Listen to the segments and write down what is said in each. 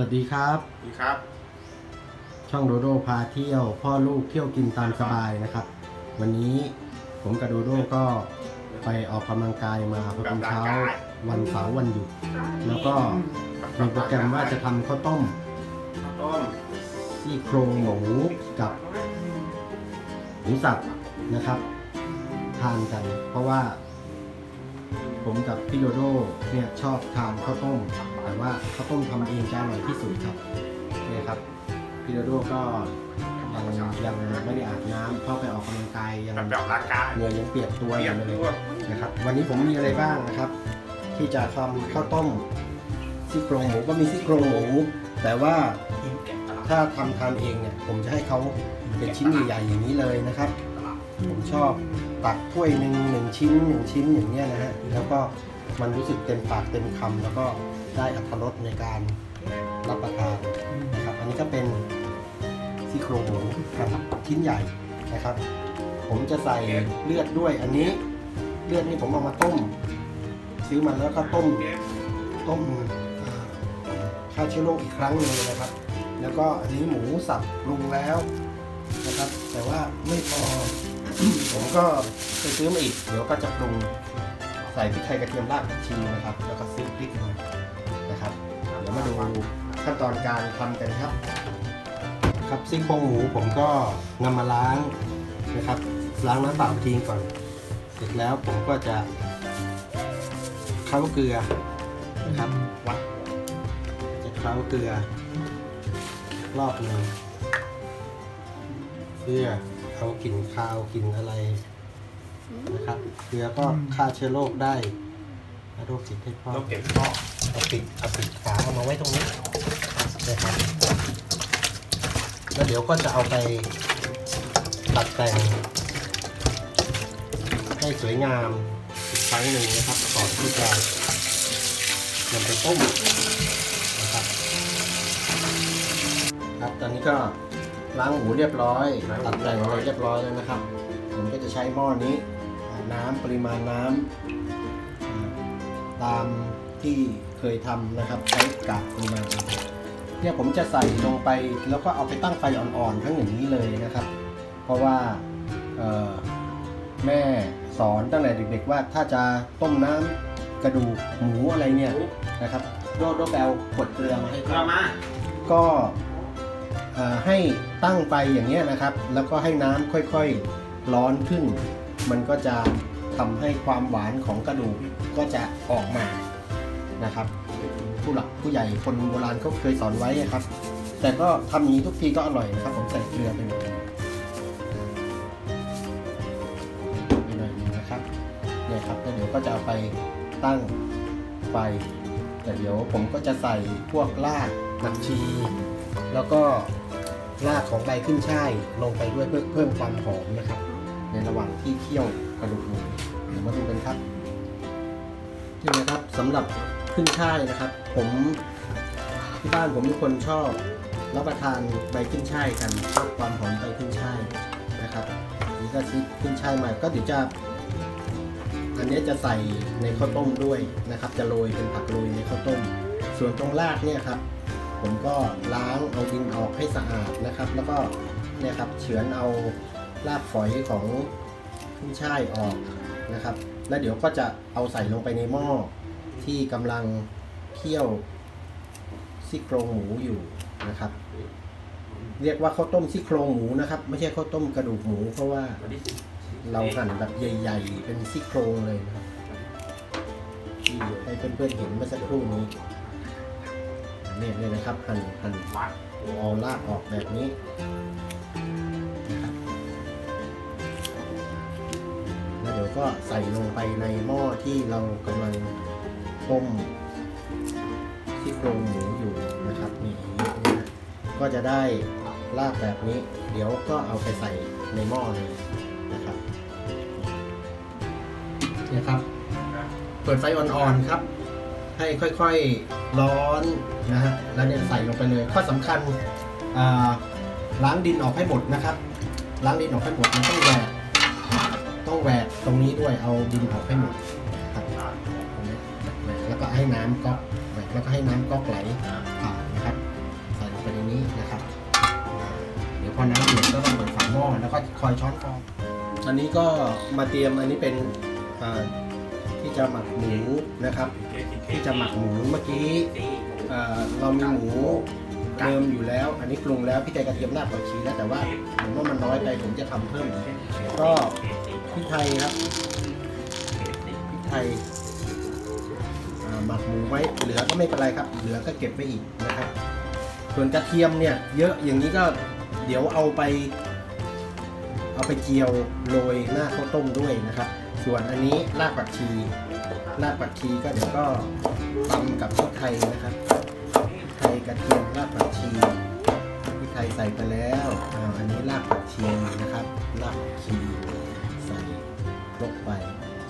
วัสดีครับดีครับ ช่องโดโดพาเที่ยว พ่อลูกเที่ยวกินตามสบายนะครับ วันนี้ผมกับโดโดก็ไปออกกำลังกายมาพอตอนเช้าวันเสาร์วันหยุด แล้วก็มีโปรแกรมว่าจะทำข้าวต้มข้าวต้มซี่โครงหมูกับหมูสับนะครับ ทานกัน เพราะว่า ผมกับพี่โดโดเนี่ยชอบทานข้าวต้ม แต่ว่าข้าวต้มทำเองจะอร่อยที่สุดครับเนี่ยครับพี่โดโดก็ยังยังไม่ได้อาบน้ำเข้าไปออกกำลังกายยังแบบแบบร่างกายเหงื่อยังเปียกตัวอเรียยู่บเลยตัวนะครับวันนี้ผมมีอะไรบ้างนะครับ ที่จะทำข้าวต้มซี่โครงหมูก็มีซี่โครงหมูแต่ว่าถ้าทำทานเองเนี่ยผมจะให้เขาเป็นชิ้นใหญ่ๆอย่างนี้เลยนะครับ ผมชอบตักถ้วยหนึ่งหนึ่งชิ้นหนึ่งชิ้นอย่างเงี้ยนะฮะแล้วก็ มันรู้สึกเต็มปากเต็มคำแล้วก็ได้อัตรสในการรับประทานนะครับ อันนี้ก็เป็นซี่โครงหมูครับชิ้นใหญ่นะครับ ผมจะใส่เลือดด้วยอันนี้เลือดนี่ผมเอามาต้ม ซื้อมาแล้วก็ต้มต้มฆ่าเชื้อโรคอีกครั้งหนึ่งนะครับ แล้วก็อันนี้หมูสับปรุงแล้วนะครับ แต่ว่าไม่พอผมก็ไปซื้อมาอีก เดี๋ยวก็จะปรุง ใส่พริกไทยกระเทียมรากผักชีนะครับ แล้วก็ซื้อพริกนะครับเดี๋ยวมาดูขั้นตอนการทำกันครับ ครับซี่โครงหมูผมก็นำมาล้างนะครับ ล้างน้ำเปล่าทิ้งก่อน เสร็จแล้วผมก็จะเคล้าเกลือนะครับวัดจะเคล้าเกลือ รอบหนึ่งเพื่อเอากลิ่นคาวกลิ่นอะไร นะครับเกลือก็ฆ่าเชื้อโรคได้โรคติดให้พ่อต้องเก็บข้อเอาปิดเอาปิดฝาเอามาไว้ตรงนี้นะครับแล้วเดี๋ยวก็จะเอาไปตัดแต่ง ให้สวยงามอีกครั้งหนึ่งนะครับก่อนที่จะนำไปต้มนะครับครับตอนนี้ก็ล้างหมูเรียบร้อยตัดแต่งอะไรเรียบร้อยแล้วนะครับผมก็จะใช้หม้อนี้อ่า น้ำปริมาณน้ำอ่าตามที่เคยทำนะครับใช้กากปริมาณเนี่ยผมจะใส่ลงไปแล้วก็เอาไปตั้งไฟอ่อนๆทั้งอย่างนี้เลยนะครับ เพราะว่าเอ่อแม่สอนตั้งแต่เด็กๆว่าถ้าจะต้มน้ำกระดูกหมูอะไรเนี่ยนะครับโดโดแบลขวดเกลือมาให้เกลือมาก็เอ่อให้ตั้งไปอย่างเงี้ยนะครับ แล้วก็ให้น้ำค่อยๆร้อนขึ้น มันก็จะทำให้ความหวานของกระดูกก็จะออกมานะครับ ผู้หลักผู้ใหญ่คนโบราณเขาเคยสอนไว้ครับ แต่ก็ทำอย่างนี้ทุกทีก็อร่อยนะครับ ผมใส่เกลือไปหน่อยไปหน่อยนึงนะครับเนี่ยครับแล้วเดี๋ยวก็จะเอาไปตั้งไฟแต่เดี๋ยวผมก็จะใส่พวกรากผักชี แล้วก็รากของใบขึ้นช่ายลงไปด้วยเพื่อเพิ่มความหอมนะครับ ในระหว่างที่เคี่ยวกระดูกหมูเดี๋ยวมาดูกันครับนี่นะครับสำหรับขึ้นช่ายนะครับ ผมที่บ้านผมเป็นคนชอบรับประทานใบขึ้นช่ายกันชอบความหอมใบขึ้นช่ายนะครับอันนี่ก็ซื้อขึ้นช่ายมาก็เดี๋ยวจะอันนี้จะใส่ในข้าวต้มด้วยนะครับ จะโรยเป็นผักโรยในข้าวต้ม ส่วนตรงรากเนี่ยครับ ผมก็ล้างเอาดินออกให้สะอาดนะครับ แล้วก็เนี่ยครับเฉือนเอา รากฝอยของขึ้นช่ายออกนะครับ แล้วเดี๋ยวก็จะเอาใส่ลงไปในหม้อที่กำลังเคี่ยวซี่โครงหมูอยู่นะครับ เรียกว่าข้าวต้มซี่โครงหมูนะครับ ไม่ใช่ข้าวต้มกระดูกหมูเพราะว่าเราหั่นแบบใหญ่ ๆ เป็นซี่โครงเลยนะครับที่ให้เพื่อนๆเห็นเมื่อสักครู่นี้เนี่ยเนี่ยนะครับหั่นหั่นเอาลากออกแบบนี้ แล้วก็ใส่ลงไปในหม้อที่เรากำลังต้มซี่โครงหมูอยู่นะครับนี่อย่างนี้นะก็จะได้ลากแบบนี้ เดี๋ยวก็เอาไปใส่ในหม้อเลยนะครับเนี่ยครับ เปิดไฟอ่อนๆครับ ให้ค่อยๆร้อนนะฮะแล้วเนี่ยใส่ลงไปเลยข้อสำคัญล้างดินออกให้หมดนะครับ ล้างดินออกให้หมดมันต้องแหวก ต้องแหวกตรงนี้ด้วยเอาดินออกให้หมดครับแหวกแล้วก็ให้น้ำก๊อกแหวกแล้วก็ให้น้ำก๊อกไหลผ่านนะครับนี้นะครับเดี๋ยวพอน้ำเดือดก็ต้องเปิดฝาหม้อแล้วก็คอยช้อนฟองอันนี้ก็มาเตรียมอันนี้เป็นที่จะหมักหมูนะครับ ที่จะหมักหมูเมื่อกี้เรามีหมูเดิมอยู่แล้ว อันนี้ปรุงแล้วพี่ใจกระเทียมรากผักชีแล้วแต่ว่าผมว่ามันน้อยไปผมจะทำเพิ่มก็ ริกไทยครับพริกไทยหมักหมูไว้เหลือก็ไม่เป็นไรครับ เหลือก็เก็บไว้อีกนะครับ ส่วนกระเทียมเนี่ย เยอะอย่างนี้ก็เดี๋ยวเอาไป เอาไปเจียวโรยหน้าข้าวต้มด้วยนะครับ ส่วนอันนี้รากผักชีรากผักชีก็เดี๋ยวก็ตำกับพริกไทยนะครับพริกไทยกระเทียมรากผักชีพริกไทยใส่ไปแล้วอันนี้รากผักชีนะครับรากผักชี ลงไป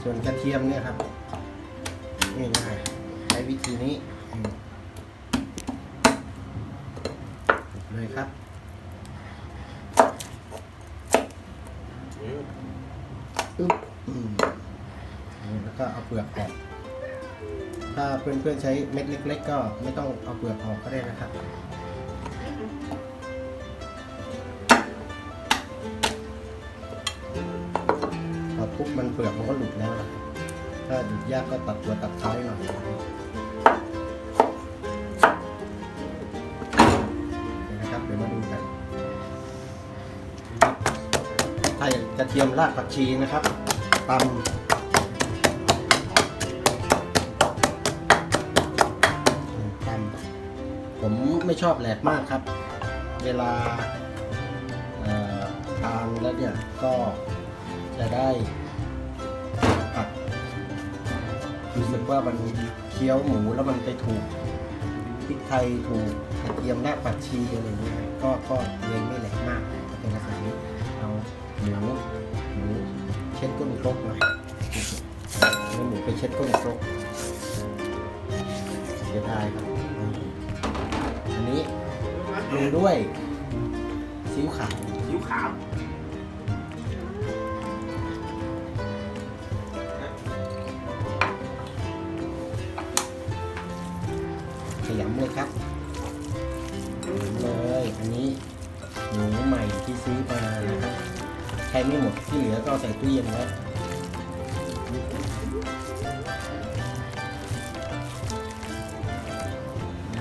ส่วนกระเทียมเนี่ยครับนี่ง่ายๆใช้วิธีนี้เลยครับอึ๊บแล้วก็เอาเปลือกออก ถ้าเพื่อนๆใช้เม็ดเล็ก ๆ ก็ไม่ต้องเอาเปลือกออกก็ได้นะครับ มันเปลือกมันก็หลุดแล้วนะครับถ้าหลุดยากก็ตัดตัวตัดท้ายหน่อยนะครับเดี๋ยวมาดูกันไทยกระเทียมรากผักชีนะครับตำตำผมไม่ชอบแหลกมากครับ เวลาทานแล้วเนี่ยก็จะได้ รู้สึกว่ามันเคี้ยวหมูแล้วมันไปถูกพริกไทยถูกกระเทียมรากผักชีอะไรเงี้ยก็ก็เลยไม่แหลกมากเป็นลักษณะนี้เอาหมูหมูเช็ดก้นครกหน่อยเอหมูไปเช็ดก้นครกเสียดายครับอันนี้ลงด้วยซีอิ๊วขาวคิ้วขาว ก็เอาใส่ตู้เย็นไว้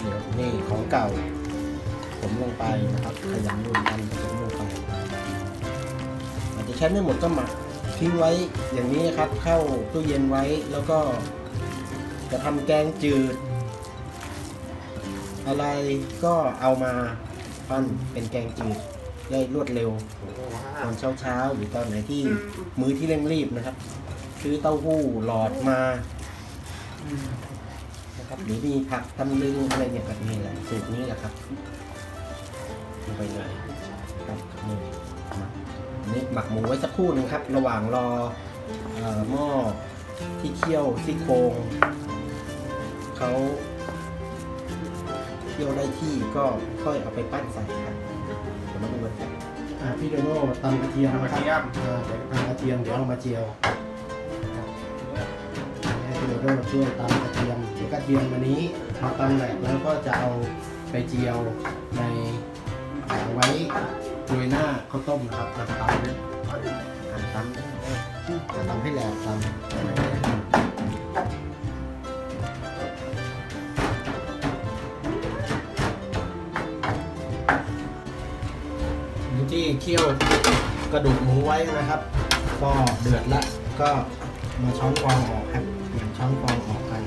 เดี๋ยวนี่ของเก่า ผมลงไปนะครับขยำรวมกันผมลงไปอาจจะใช้ไม่หมดก็หมักทิ้งไว้อย่างนี้นะครับ เข้าตู้เย็นไว้แล้วก็จะทำแกงจืด อะไรก็เอามาปั้นเป็นแกงจืด ได้รวดเร็วตอนเช้าเช้าๆหรือตอนไหนที่มื้อที่เร่งรีบนะครับ ซื้อเต้าหู้หลอดมานะครับหรือมีผักตำลึงอะไรเนี่ยแบบนี้แหละสูตรนี้แหละครับลงไปเลยครับนี่หมักอันนี้หมักหมูไว้สักครู่หนึงครับ ระหว่างรอเอ่อหม้อที่เคี่ยวซี่โครงเขาเคี่ยวได้ที่ก็ค่อยเอาไปปั้นใส่ครับ อ่าพี่โดโน่ตำกระเทียมนะครับอ่าเดี๋ยวตำกระเทียมเดี๋ยวเอามาเจียวให้พี่โดโน่ช่วยตำกระเทียมเดี๋ยวกระเทียมอันนี้มาตำแหลกแล้วก็จะเอาไปเจียวในอ่าไว้โรยหน้าข้าวต้มนะครับแล้วตำอ่าตำอ่าตำให้แหลกตำ คี่ยวกระดูกหมูไว้นะครับก็เดือดละก็มาช้อนฟองออกครับเหมือนช้อนฟองออกกัน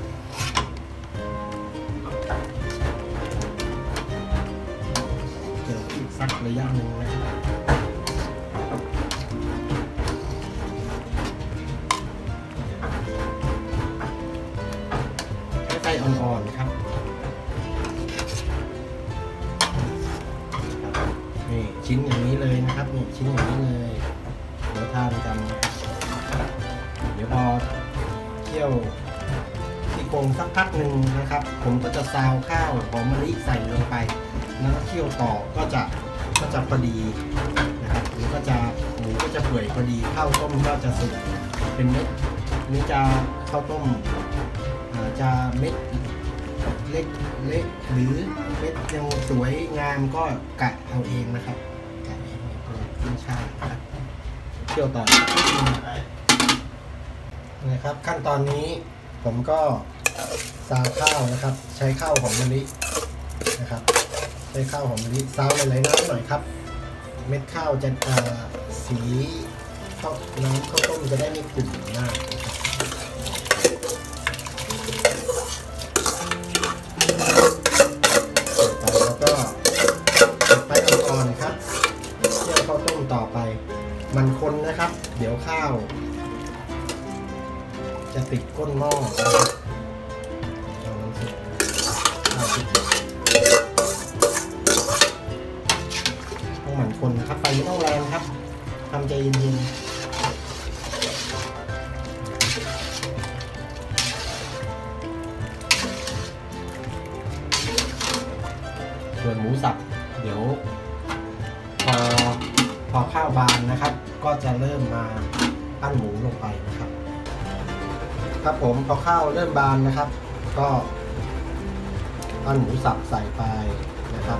เดี๋ยวอีกสักระยะหนึ่งนะครับ พักหนึ่งนะครับ ผมก็จะซาวข้าวหอมมะลิใส่ลงไป แล้วก็เคี่ยวต่อก็จะก็จะพอดีนะครับหรือก็จะหมูก็จะเปื่อยพอดีข้าวต้มก็จะสุกเป็นเม็ดอันนี้จะข้าวต้มจะเม็ดเล็กเล็กหรือเม็ดยังสวยงามก็กะเอาเองนะครับกะเองในตัวขึ้นช่ายครับเคี่ยวต่อนะครับขั้นตอนนี้ผมก็ ซาวข้าวนะครับ ใช้ข้าวหอมมะลินะครับ ใช้ข้าวหอมมะลิซาวหลายๆน้ำหน่อยครับ เม็ดข้าวจะเอ่อสีข้าวน้ำข้าวต้มจะได้ไม่ขุ่นมากต่อไปแล้วก็ปิดไฟอ่อนๆครับเคี่ยวข้าวต้มต่อไปมันคนนะครับ เดี๋ยวข้าว จะติดก้นหม้อ เย็นๆ ส่วนหมูสับ เดี๋ยว พอพอข้าวบานนะครับ ก็จะเริ่มมาปั้นหมูลงไปนะครับ ครับผมพอข้าวเริ่มบานนะครับ ก็ปั้นหมูสับใส่ไปนะครับ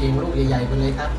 เองลูกใหญ่ๆไปเลยครับ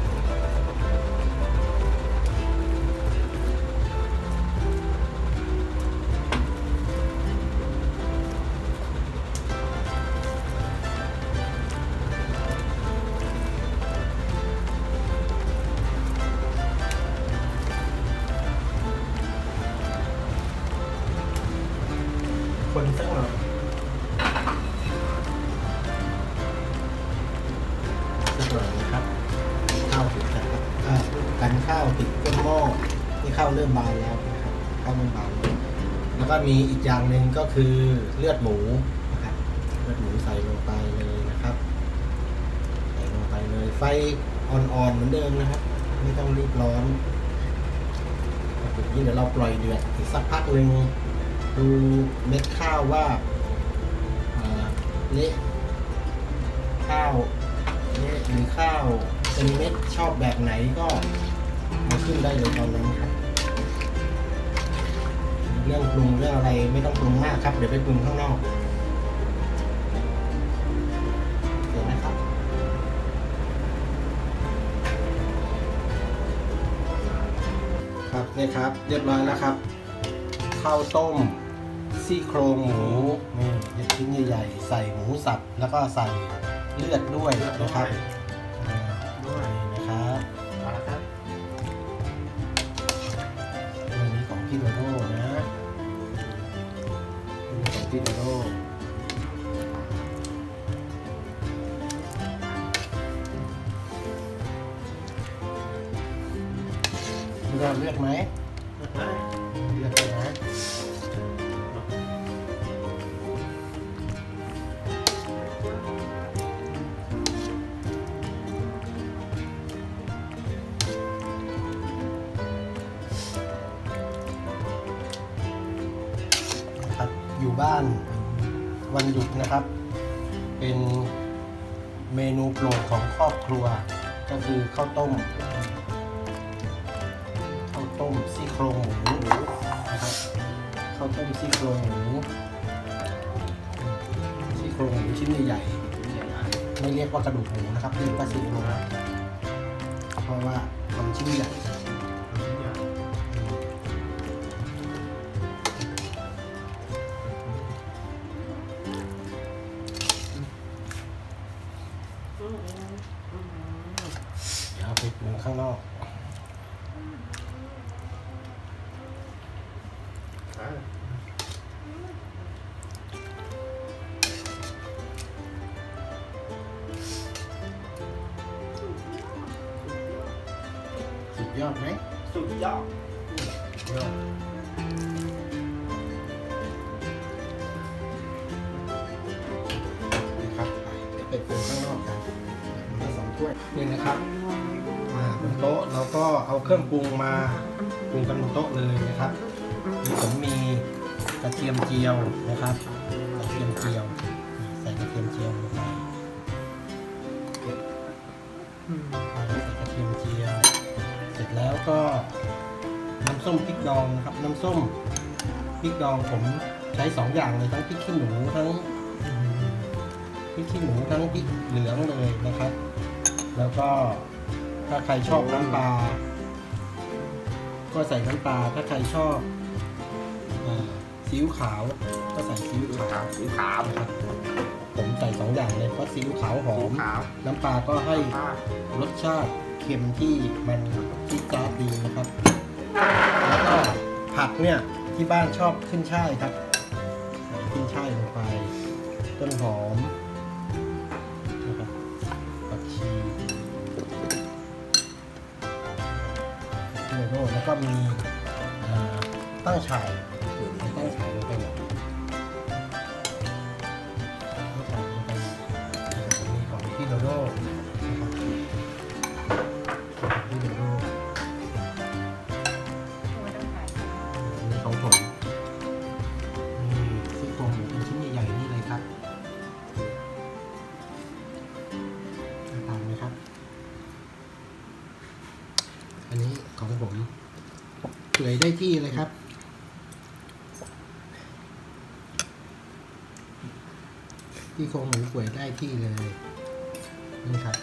มีอีกอย่างหนึ่งก็คือเลือดหมูนะครับเลือดหมูใส่ลงไปเลยนะครับ ใส่ลงไปเลย ไฟอ่อนๆเหมือนเดิมนะครับ ไม่ต้องรีบร้อนแบบนี้เดี๋ยวเราปล่อยเดือดอีกสักพักหนึ่งดูเม็ดข้าวว่าเละข้าวเละหรือข้าวเป็นเม็ดชอบแบบไหนก็มาขึ้นได้เลยตอนนั้นครับ รื่องปรุงเรื่องอะไรไม่ต้องปรุงมากครับ เดี๋ยวไปปรุงข้างนอกเดี๋ยวนะครับ ครับนี่ครับ เรียบร้อยแล้วครับ ข้าวต้มซี่โครงหมูนี่ชิ้นใหญ่ๆใส่หมูสับแล้วก็ใส่เลือดด้วยนะครับ พี่โดเลือกไหมเลือกเลยนะครับอยู่บ้านวันหยุดนะครับ เป็นเมนูโปรดของครอบครัว ก็คือข้าวต้ม มซี่โครงหมูนะครับข้าวต้มซี่โครงหมูซี่โครงหมูชิ้นใหญ่ๆไม่เรียกว่ากระดูกหมูนะครับเรียกว่าซี่โครงเพราะว่ามันชิ้นใหญ่ ยอดไหมสุดยอดยอดนะครับเดี๋ยวไปปรุงข้างนอกกันมาสองถ้วยนี่นะครับมาบนโต๊ะเราก็เอาเครื่องปรุงมาปรุงกันบนโต๊ะเลยนะครับนี่ผมมีกระเทียมเจียวนะครับกระเทียมเจียวำส้มพริกดองนะครับ น้ำส้มพริกดองผมใช้สองอย่างเลยทั้งพริกขี้หนูทั้งอืมพริกขี้หนูทั้งพริกเหลืองเลยนะครับ แล้วก็ถ้าใครชอบน้ำปลาก็ใส่น้ำปลาถ้าใครชอบอ่าซีอิ๊วขาวก็ใส่ซีอิ๊วขาวสีขาวนะครับผมใส่สองอย่างเลยเพราะซีอิ๊วขาวหอมขาวน้ำปลาก็ให้อ่ารสชาติเค็มที่มันที่จ้าดดีนะครับ แล้วก็ผักเนี่ยที่บ้านชอบขึ้นช่ายครับขึ้นช่ายลงไป ต้นหอมนะครับผักชีเมโรแล้วก็มีตั้งฉ่ายตั้งฉ่าย ปื่อยได้ที่เลยครับ ที่โครงหมูเปื่อยได้ที่เลยนี่ครับ